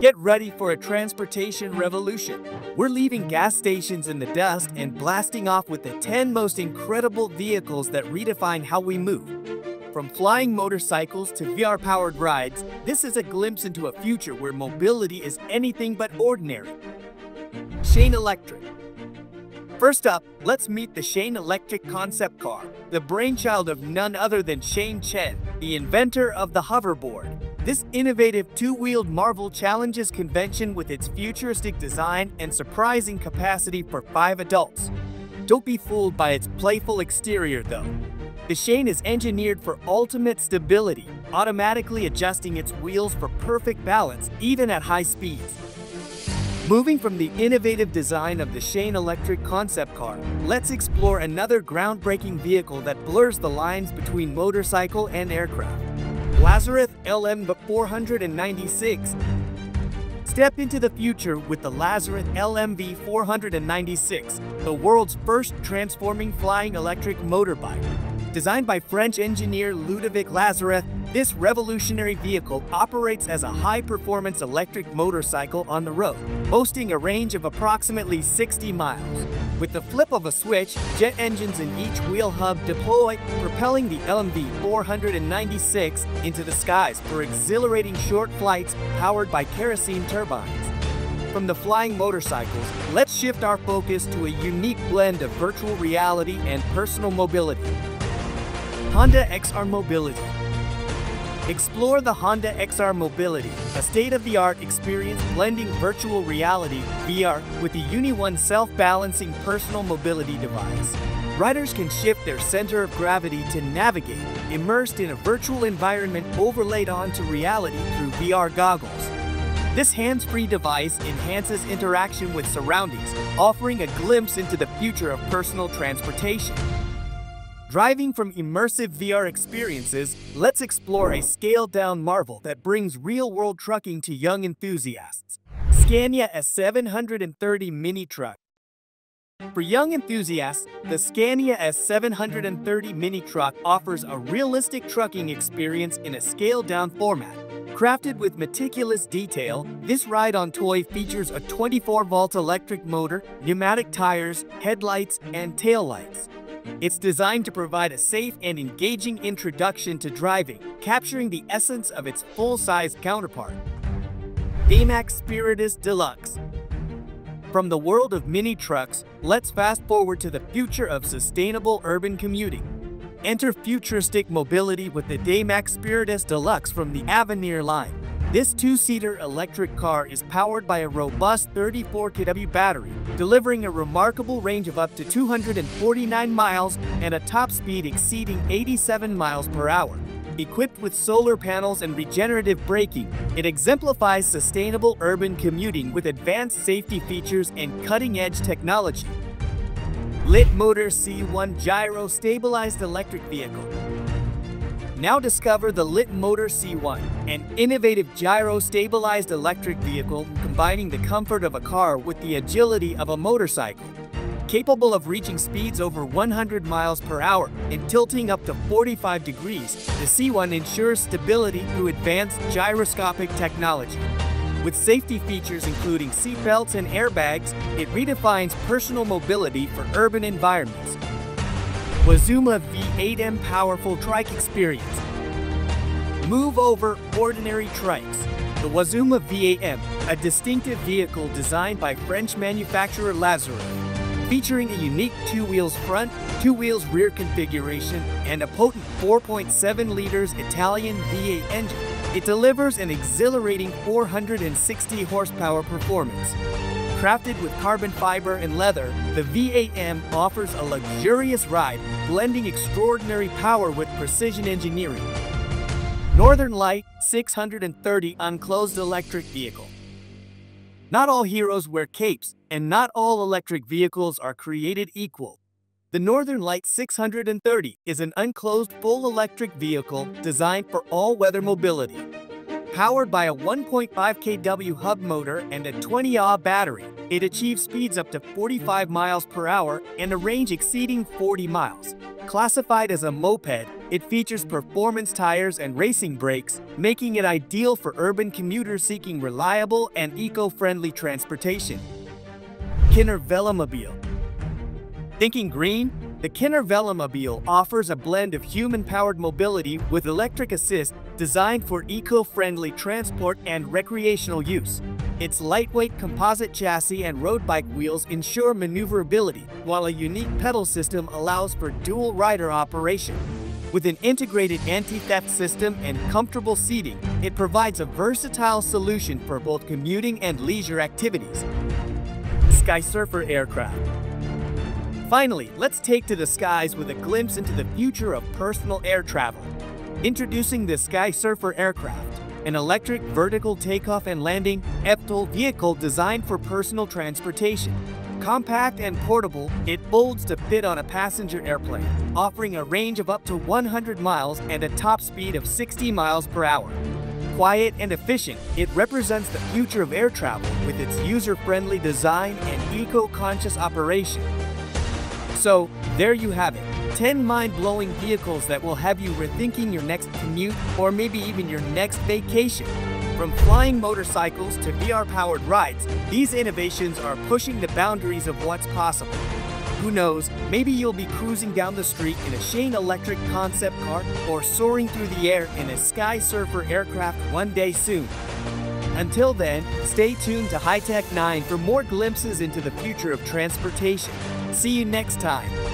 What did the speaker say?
Get ready for a transportation revolution. We're leaving gas stations in the dust and blasting off with the 10 most incredible vehicles that redefine how we move. From flying motorcycles to VR powered rides, this is a glimpse into a future where mobility is anything but ordinary. Shane Electric. First up, let's meet the Shane Electric concept car, the brainchild of none other than Shane Chen, the inventor of the hoverboard. This innovative two-wheeled marvel challenges convention with its futuristic design and surprising capacity for five adults. Don't be fooled by its playful exterior though. The Shane is engineered for ultimate stability, automatically adjusting its wheels for perfect balance even at high speeds. Moving from the innovative design of the Shane Electric concept car, let's explore another groundbreaking vehicle that blurs the lines between motorcycle and aircraft. Lazareth LM496 Step into the future with the Lazareth LMV 496, the world's first transforming flying electric motorbike. Designed by French engineer Ludovic Lazareth, this revolutionary vehicle operates as a high-performance electric motorcycle on the road, boasting a range of approximately 60 miles. With the flip of a switch, jet engines in each wheel hub deploy, propelling the LMV 496 into the skies for exhilarating short flights powered by kerosene turbines. From the flying motorcycles, let's shift our focus to a unique blend of virtual reality and personal mobility. Honda XR Mobility Explore the Honda XR Mobility, a state-of-the-art experience blending virtual reality, VR, with the UniOne self-balancing personal mobility device. Riders can shift their center of gravity to navigate, immersed in a virtual environment overlaid onto reality through VR goggles. This hands-free device enhances interaction with surroundings, offering a glimpse into the future of personal transportation. Driving from immersive VR experiences, let's explore a scaled-down marvel that brings real-world trucking to young enthusiasts. Scania S730 Mini Truck. For young enthusiasts, the Scania S730 Mini Truck offers a realistic trucking experience in a scaled-down format. Crafted with meticulous detail, this ride-on toy features a 24-volt electric motor, pneumatic tires, headlights, and taillights. It's designed to provide a safe and engaging introduction to driving, capturing the essence of its full-size counterpart. Daymak Spiritus Deluxe From the world of mini trucks, let's fast forward to the future of sustainable urban commuting. Enter futuristic mobility with the Daymak Spiritus Deluxe from the Avenir line. This two-seater electric car is powered by a robust 34 kW battery, delivering a remarkable range of up to 249 miles and a top speed exceeding 87 miles per hour. Equipped with solar panels and regenerative braking, it exemplifies sustainable urban commuting with advanced safety features and cutting-edge technology. Litmotor C1 Gyro Stabilized Electric Vehicle now discover the Lit Motor C1, an innovative gyro-stabilized electric vehicle combining the comfort of a car with the agility of a motorcycle. Capable of reaching speeds over 100 miles per hour and tilting up to 45 degrees, the C1 ensures stability through advanced gyroscopic technology. With safety features including seatbelts and airbags, it redefines personal mobility for urban environments. Wazuma V8M Powerful Trike Experience. Move over ordinary trikes. The Wazuma V8M, a distinctive vehicle designed by French manufacturer Lazareth, featuring a unique two wheels front, two wheels rear configuration, and a potent 4.7 liters Italian V8 engine. It delivers an exhilarating 460 horsepower performance. Crafted with carbon fiber and leather, the V8M offers a luxurious ride, blending extraordinary power with precision engineering. Northern Light 630 Unclosed Electric Vehicle Not all heroes wear capes, and not all electric vehicles are created equal. The Northern Light 630 is an unclosed full electric vehicle designed for all-weather mobility. Powered by a 1.5 kW hub motor and a 20 Ah battery, it achieves speeds up to 45 miles per hour and a range exceeding 40 miles. Classified as a moped, it features performance tires and racing brakes, making it ideal for urban commuters seeking reliable and eco-friendly transportation. Kinner Velomobile Thinking green? The Kinner Velomobile offers a blend of human-powered mobility with electric assist designed for eco-friendly transport and recreational use. Its lightweight composite chassis and road bike wheels ensure maneuverability, while a unique pedal system allows for dual rider operation. With an integrated anti-theft system and comfortable seating, it provides a versatile solution for both commuting and leisure activities. Skysurfer Aircraft Finally, let's take to the skies with a glimpse into the future of personal air travel. Introducing the Skysurfer aircraft, an electric vertical takeoff and landing (eVTOL) vehicle designed for personal transportation. Compact and portable, it folds to fit on a passenger airplane, offering a range of up to 100 miles and a top speed of 60 miles per hour. Quiet and efficient, it represents the future of air travel with its user-friendly design and eco-conscious operation. So, there you have it. 10 mind-blowing vehicles that will have you rethinking your next commute or maybe even your next vacation. From flying motorcycles to VR-powered rides, these innovations are pushing the boundaries of what's possible. Who knows, maybe you'll be cruising down the street in a Shane Electric concept car or soaring through the air in a Skysurfer aircraft one day soon. Until then, stay tuned to High Tech 9 for more glimpses into the future of transportation. See you next time.